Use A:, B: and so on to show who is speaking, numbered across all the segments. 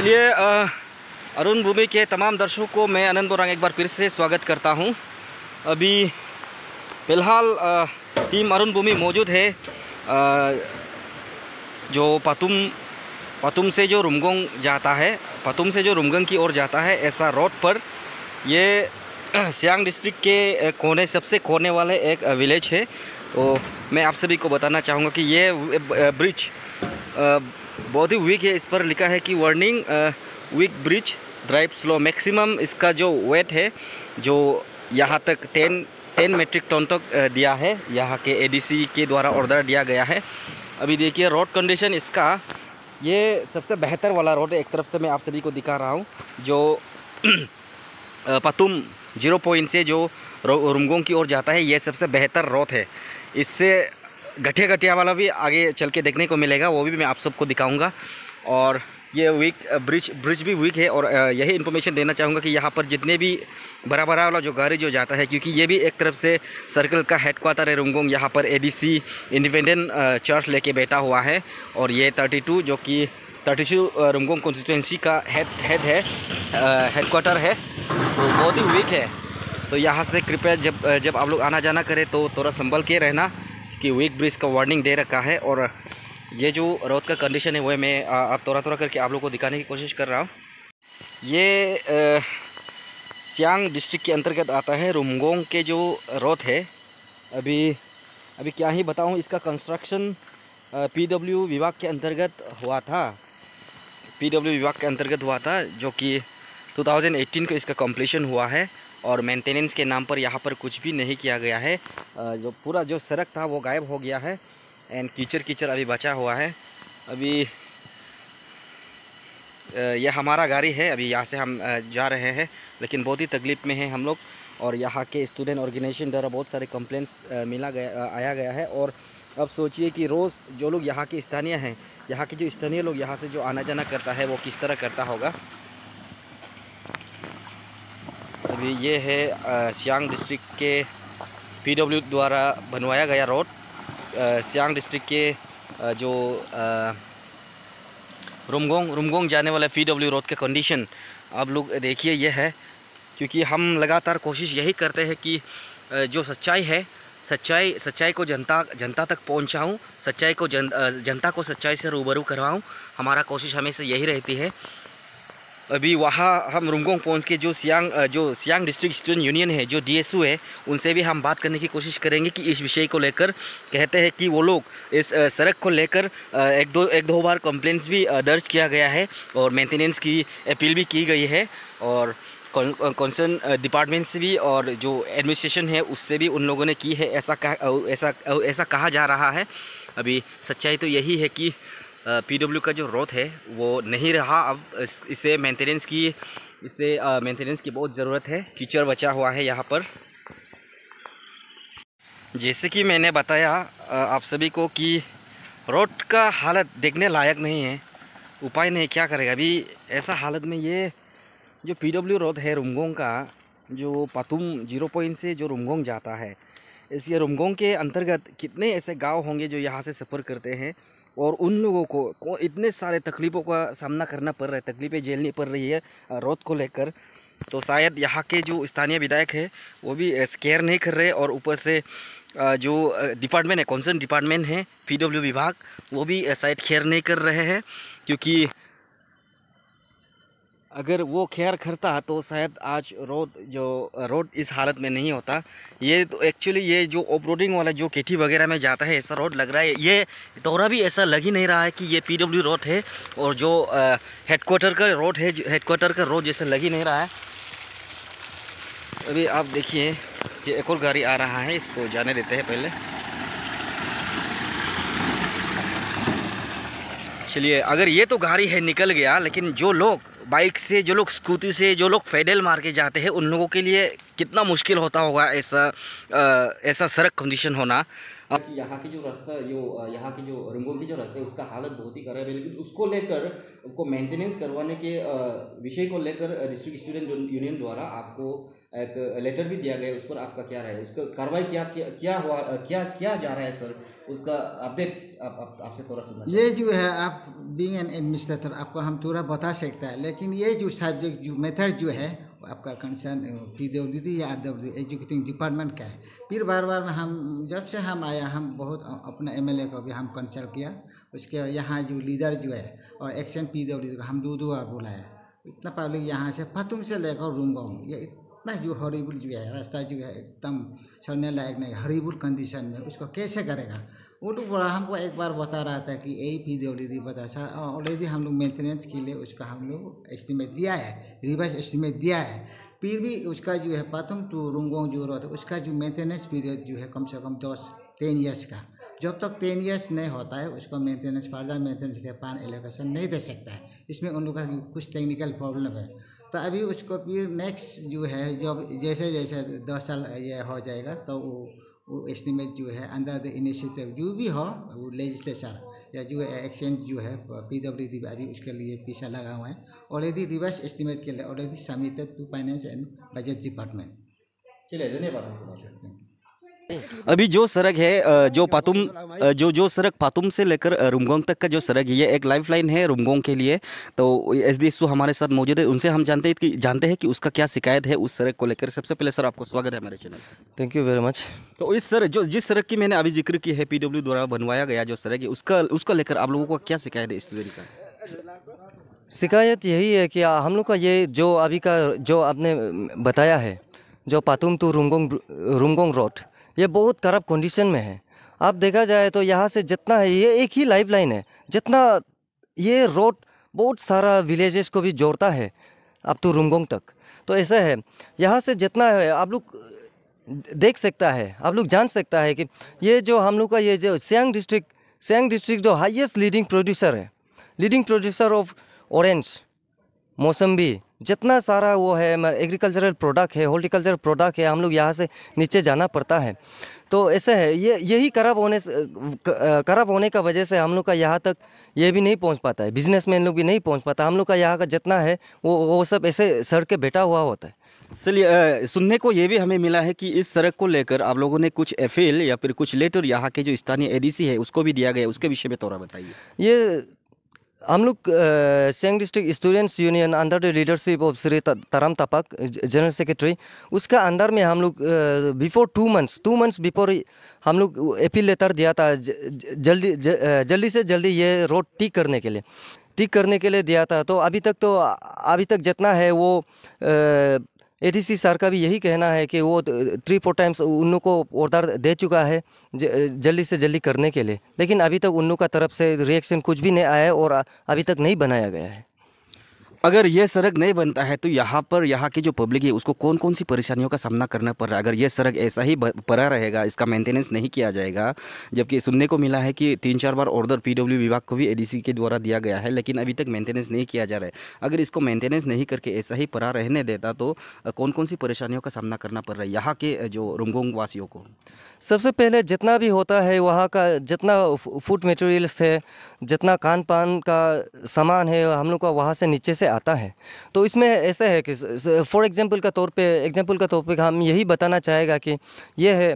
A: चलिए अरुण भूमि के तमाम दर्शकों को मैं आनंद बोरांग एक बार फिर से स्वागत करता हूँ। अभी फ़िलहाल टीम अरुण भूमि मौजूद है। अ, जो पतुम पतुम से जो रुमगोंग जाता है पतुम से जो रुमगंग की ओर जाता है ऐसा रोड पर ये सियांग डिस्ट्रिक्ट के कोने सबसे कोने वाले एक विलेज है। तो मैं आप सभी को बताना चाहूँगा कि ये ब्रिज बहुत ही वीक है, इस पर लिखा है कि warning weak bridge drive slow maximum इसका जो वेट है, जो यहाँ तक टेन टेन मेट्रिक टन तक दिया है, यहाँ के एडीसी के द्वारा ऑर्डर दिया गया है। अभी देखिए रोड कंडीशन इसका, ये सबसे बेहतर वाला रोड है। एक तरफ़ से मैं आप सभी को दिखा रहा हूँ, जो पतुम ज़ीरो पॉइंट से जो रुमगोंग की ओर जाता है, ये सबसे बेहतर रोड है। इससे घटिया घटिया वाला भी आगे चल के देखने को मिलेगा, वो भी मैं आप सबको दिखाऊँगा। और ये वीक ब्रिज ब्रिज भी वीक है और यही इन्फॉर्मेशन देना चाहूँगा कि यहाँ पर जितने भी बड़ा बड़ा वाला जो गाड़ी जो जाता है, क्योंकि ये भी एक तरफ़ से सर्कल का हेड क्वार्टर है रुमगोंग यहाँ पर एडीसी इंडिपेंडेंट चर्च लेके बैठा हुआ है। और ये 32 जो कि 32 रुमगोंग कॉन्स्टिट्यूंसी का हेड हेड है हेड क्वार्टर है तो बहुत ही वीक है। तो यहाँ से कृपया जब जब आप लोग आना जाना करें तो थोड़ा संभल के रहना। कि वीक ब्रिज का वार्निंग दे रखा है और ये जो रोड का कंडीशन है वह मैं आप थोड़ा थोड़ा करके आप लोग को दिखाने की कोशिश कर रहा हूँ। ये सियांग डिस्ट्रिक्ट के अंतर्गत आता है, रुमगोंग के जो रोड है, अभी अभी क्या ही बताऊँ, इसका कंस्ट्रक्शन पीडब्ल्यू विभाग के अंतर्गत हुआ था। पीडब्ल्यू विभाग के अंतर्गत हुआ था, जो कि 2018 को इसका कंप्लीशन हुआ है। और मेंटेनेंस के नाम पर यहाँ पर कुछ भी नहीं किया गया है। जो पूरा जो सड़क था वो गायब हो गया है एंड कीचड़ कीचड़ अभी बचा हुआ है। अभी यह हमारा गाड़ी है, अभी यहाँ से हम जा रहे हैं, लेकिन बहुत ही तकलीफ़ में हैं हम लोग। और यहाँ के स्टूडेंट ऑर्गेनाइजेशन द्वारा बहुत सारे कंप्लेंट्स मिला गया आया गया है। और अब सोचिए कि रोज़ जो लोग यहाँ के स्थानीय हैं, यहाँ के जो स्थानीय लोग यहाँ से जो आना जाना करता है, वो किस तरह करता होगा? अभी ये है सियांग डिस्ट्रिक्ट के पीडब्ल्यू द्वारा बनवाया गया रोड सियांग डिस्ट्रिक्ट के जो रुमगोंग रुमगोंग जाने वाला पीडब्ल्यू रोड का कंडीशन आप लोग देखिए, ये है। क्योंकि हम लगातार कोशिश यही करते हैं कि जो सच्चाई है, सच्चाई सच्चाई को जनता जनता तक पहुंचाऊं, सच्चाई को जन जनता को सच्चाई से रूबरू करवाऊं, हमारा कोशिश हमेशा यही रहती है। अभी वहाँ हम रुमगोंग पहुँच के जो सियांग जो सियांग डिस्ट्रिक्ट स्टूडेंट यूनियन है, जो डीएसयू है, उनसे भी हम बात करने की कोशिश करेंगे कि इस विषय को लेकर। कहते हैं कि वो लोग इस सड़क को लेकर एक दो एक दो बार कंप्लेंट्स भी दर्ज किया गया है और मेंटेनेंस की अपील भी की गई है और कंसर्न डिपार्टमेंट से भी और जो एडमिनिस्ट्रेशन है, उससे भी उन लोगों ने की है, ऐसा ऐसा ऐसा कहा जा रहा है। अभी सच्चाई तो यही है कि पीडब्ल्यू का जो रोथ है, वो नहीं रहा। अब इस- मेंटेनेंस की, इसे मेंटेनेंस की बहुत ज़रूरत है। कीचड़ बचा हुआ है यहाँ पर। जैसे कि मैंने बताया आप सभी को कि रोड का हालत देखने लायक नहीं है। उपाय नहीं, क्या करेगा? अभी ऐसा हालत में ये जो पीडब्ल्यू रोड है रुमगोंग का, जो पातुम ज़ीरो पॉइंट से जो रुमगोंग जाता है, इस ये रुमगोंग के अंतर्गत कितने ऐसे गाँव होंगे जो यहाँ से सफ़र करते हैं? और उन लोगों को, इतने सारे तकलीफ़ों का सामना करना पड़ रहा है तकलीफ़ें झेलनी पड़ रही है रोड को लेकर। तो शायद यहाँ के जो स्थानीय विधायक है वो भी स्केयर नहीं कर रहे और ऊपर से जो डिपार्टमेंट है कौनसन डिपार्टमेंट है पीडब्ल्यू विभाग वो भी शायद केयर नहीं कर रहे हैं क्योंकि अगर वो खैर करता तो शायद आज रोड, जो रोड इस हालत में नहीं होता। ये तो एक्चुअली ये जो ऑफ़ रोडिंग वाला जो केटी वगैरह में जाता है, ऐसा रोड लग रहा है। ये थोड़ा भी ऐसा लग ही नहीं रहा है कि ये पीडब्ल्यू रोड है और जो हेडक्वार्टर का रोड है हेडक्वार्टर का रोड जैसा लग ही नहीं रहा है। अभी आप देखिए, ये एक और गाड़ी आ रहा है, इसको जाने देते हैं पहले। चलिए, अगर ये तो गाड़ी है, निकल गया, लेकिन जो लोग बाइक से जो लोग स्कूटी से जो लोग पैदल मार के जाते हैं उन लोगों के लिए कितना मुश्किल होता होगा ऐसा ऐसा सड़क कंडीशन होना? यहाँ की जो रास्ता जो यहाँ की जो रंगों की जो रास्ता है उसका हालत बहुत ही खराब है लेकिन उसको लेकर उसको मेंटेनेंस करवाने के विषय को लेकर डिस्ट्रिक्ट स्टूडेंट यूनियन द्वारा आपको एक लेटर भी दिया गया उस पर आपका क्या राय है? उसका कार्रवाई क्या क्या क्या हुआ क्या क्या जा रहा है सर? उसका अपडेट आप, आप आपसे थोड़ा सुनना
B: ये जो है आप बीइंग एन एडमिनिस्ट्रेटर आपको हम थोड़ा बता सकते हैं लेकिन ये जो सब्जेक्ट जो मेथड जो है आपका कंसर्न पी डब्ल्यू डी या आर डब्ल्यू एजुकेटिंग डिपार्टमेंट का है। फिर बार बार हम, जब से हम आया, हम बहुत अपना एम एल ए को भी हम कंसल्ट किया। उसके यहाँ जो लीडर जो है, और एक्शन पी डब्ल्यू को, हम दो दो बार बुलाया इतना पब्लिक यहाँ से फतुम से लेकर रूमगांव ये इतना जो हॉरिबल जो है, रास्ता जो है, एकदम चलने लायक नहीं हॉरिबल कंडीशन में उसको कैसे करेगा? वो लोग बड़ा हमको एक बार बता रहा था कि यही पी डब्ल्यू डी बता सर ऑलरेडी हम लोग मेंटेनेंस के लिए उसका हम लोग एस्टिमेट दिया है रिवर्स एस्टिमेट दिया है। फिर भी उसका जो है, प्रथम टू रुंगोंग जो रोड उसका जो मेंटेनेंस पीरियड जो है, कम से कम दस टेन ईयर्स का। जब तक टेन ईयर्स नहीं होता है, उसको मेंटेनेंस फर्दर मेंटेनेंस के पान एलोकेशन नहीं दे सकता है। इसमें उन लोग का कुछ टेक्निकल प्रॉब्लम है। तो अभी उसको फिर नेक्स्ट जो है, जब जैसे जैसे दस साल ये हो जाएगा तो वो वो एस्टिमेट जो है अंडर द इनिशिएटिव जो भी हो वो लेजिस्लेचर या जो एक्सचेंज जो है पी डब्ल्यू डी अभी उसके लिए पैसा लगा हुआ है। ऑलरेडी रिवर्स एस्टिमेट के लिए already submitted to finance and budget department
A: चलिए धन्यवाद अभी जो सड़क है जो पातुम जो जो सड़क पातुम से लेकर रुमगोंग तक का जो सड़क है ये एक लाइफ लाइन है रुमगोंग के लिए। तो एस डी हमारे साथ मौजूद है उनसे हम जानते हैं कि जानते हैं कि उसका क्या शिकायत है उस सड़क को लेकर। सबसे पहले सर आपको स्वागत है हमारे channel
C: thank you very much
A: तो इस सर जो जिस सड़क की मैंने अभी ज़िक्र की है पी द्वारा बनवाया गया जो सड़क है उसका उसका लेकर आप लोगों का क्या शिकायत है स्टूडेंट का?
C: शिकायत यही है कि हम लोग का ये जो अभी का जो आपने बताया है जो पातुम टू रुमगोंग रुमगोंग रोड ये बहुत खराब कंडीशन में है। आप देखा जाए तो यहाँ से जितना है, ये एक ही लाइफ लाइन है। जितना ये रोड बहुत सारा विलेजेस को भी जोड़ता है अब तो रुमगोंग तक। तो ऐसा है, यहाँ से जितना है, आप लोग देख सकता है, आप लोग जान सकता है कि ये जो हम लोग का ये जो सियांग डिस्ट्रिक्ट सियांग डिस्ट्रिक्ट जो हाईएस्ट लीडिंग प्रोड्यूसर है लीडिंग प्रोड्यूसर ऑफ़ ऑरेंज मौसम्बी जितना सारा वो है एग्रीकल्चरल प्रोडक्ट है हॉर्टिकल्चरल प्रोडक्ट है हम लोग यहाँ से नीचे जाना पड़ता है। तो ऐसे है ये यही खराब होने खराब होने का वजह से हम लोग का यहाँ तक ये भी नहीं पहुँच पाता है। बिज़नेस मैन लोग भी नहीं पहुँच पाता। हम लोग का यहाँ का जितना है वो वो सब ऐसे सड़क के बैठा हुआ होता है।
A: चलिए सुनने को ये भी हमें मिला है कि इस सड़क को लेकर आप लोगों ने कुछ एफ़ या फिर कुछ लेटर यहाँ के जो स्थानीय एडीसी है उसको भी दिया गया उसके विषय में थोड़ा बताइए।
C: ये हम लोग Siang district students union under the leadership of Shri Taram Tapak general secretary, उसका अंदर में हम लोग before two months two months before हम लोग अपील लेटर दिया था जल्दी जल्दी से जल्दी ये रोड ठीक करने के लिए, ठीक करने के लिए दिया था। तो अभी तक तो अभी तक जितना है वो एडीसी सर का भी यही कहना है कि वो थ्री फोर टाइम्स उन्नू को ऑर्डर दे चुका है जल्दी से जल्दी करने के लिए। लेकिन अभी तक उन्नू का तरफ़ से रिएक्शन कुछ भी नहीं आया है और अभी तक नहीं बनाया गया है।
A: अगर ये सड़क नहीं बनता है तो यहाँ पर, यहाँ की जो पब्लिक है, उसको कौन कौन सी परेशानियों का सामना करना पड़ रहा है? अगर ये सड़क ऐसा ही पड़ा रहेगा, इसका मेंटेनेंस नहीं किया जाएगा, जबकि सुनने को मिला है कि तीन चार बार ऑर्डर पीडब्ल्यू विभाग को भी एडीसी के द्वारा दिया गया है, लेकिन अभी तक मेंटेनेंस नहीं किया जा रहा है। अगर इसको मेंटेनेंस नहीं करके ऐसा ही पड़ा रहने देता तो कौन कौन सी परेशानियों का सामना करना पड़ रहा है यहाँ के जो रुंगोंग वासियों को?
C: सबसे पहले जितना भी होता है, वहाँ का जितना फ़ूड मटेरियल्स है, जितना खान पान का सामान है, हम लोग का वहाँ से नीचे से आता है। तो इसमें ऐसा है कि फॉर एग्जांपल का तौर पे एग्जांपल का तौर पे हम यही बताना चाहेगा कि ये है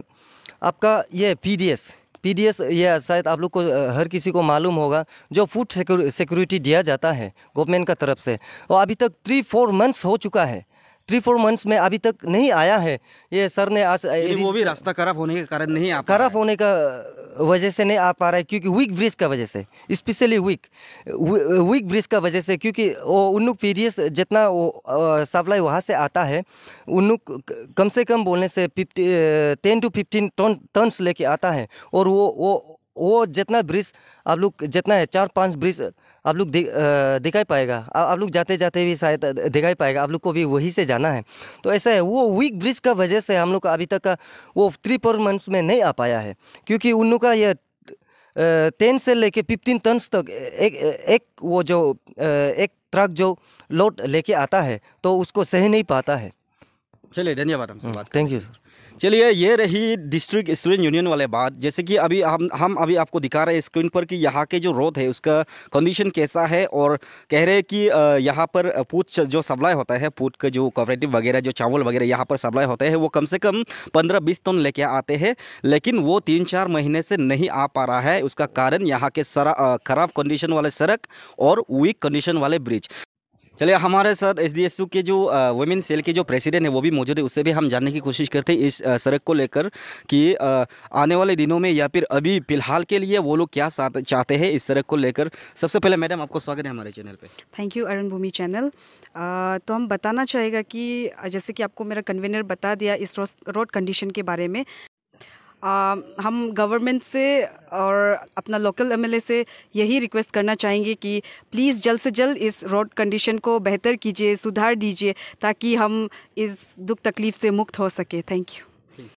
C: आपका ये पीडीएस पीडीएस ये शायद आप लोग को हर किसी को मालूम होगा, जो फ़ूड सिक्योरिटी दिया जाता है गवर्नमेंट का तरफ़ से। और अभी तक थ्री फोर मंथ्स हो चुका है। थ्री फोर मंथ्स में अभी तक नहीं आया है। ये सर ने आज
A: वो भी रास्ता खराब होने के कारण नहीं आ
C: खराब होने का वजह से नहीं आ पा रहा है क्योंकि वीक ब्रिज का वजह से स्पेशली वीक वीक ब्रिज का वजह से क्योंकि वो उन्नुक पीरियस जितना वो सप्लाई वहाँ से आता है उन्नुक कम से कम बोलने से fifty ten to fifteen ton tons लेके आता है और वो वो वो जितना ब्रिज आप लोग जितना है चार पाँच ब्रिज आप लोग दिखाई पाएगा। आप लोग जाते जाते भी शायद दिखाई पाएगा। आप लोग को भी वहीं से जाना है। तो ऐसा है वो वीक ब्रिज का वजह से हम लोग का अभी तक का वो थ्री फोर मंथ्स में नहीं आ पाया है। क्योंकि उन लोग का यह टेन से लेके फिफ्टीन टन्स तक एक एक वो जो एक ट्रक जो लोड लेके आता है तो उसको सही नहीं पाता है।
A: चलिए धन्यवाद हमसे बात
C: थैंक यू सर
A: चलिए, ये रही डिस्ट्रिक्ट स्टूडेंट यूनियन वाले बात। जैसे कि अभी हम हम अभी आपको दिखा रहे हैं स्क्रीन पर कि यहाँ के जो रोड है, उसका कंडीशन कैसा है और कह रहे हैं कि यहाँ पर पूछ जो सप्लाई होता है, पूट का जो कॉपरेटिव वगैरह, जो चावल वगैरह यहाँ पर सप्लाई होता है, वो कम से कम पंद्रह बीस टन लेके आते हैं, लेकिन वो तीन चार महीने से नहीं आ पा रहा है। उसका कारण यहाँ के खराब कंडीशन वाले सड़क और वीक कंडीशन वाले ब्रिज चलिए, हमारे साथ एस डी एस यू के जो वुमेन सेल के जो प्रेसिडेंट है, वो भी मौजूद है, उससे भी हम जानने की कोशिश करते हैं इस सड़क को लेकर कि आने वाले दिनों में या फिर अभी फ़िलहाल के लिए वो लोग क्या चाहते हैं इस सड़क को लेकर। सबसे पहले मैडम, आपको स्वागत है हमारे चैनल पे।
D: Thank you Arun Bhoomi channel तो हम बताना चाहेगा कि, जैसे कि आपको मेरा कन्वीनर बता दिया इस रोड कंडीशन के बारे में अ, हम गवर्नमेंट से और अपना लोकल एमएलए से यही रिक्वेस्ट करना चाहेंगे कि प्लीज़ जल्द से जल्द इस रोड कंडीशन को बेहतर कीजिए सुधार दीजिए ताकि हम इस दुख तकलीफ़ से मुक्त हो सके। Thank you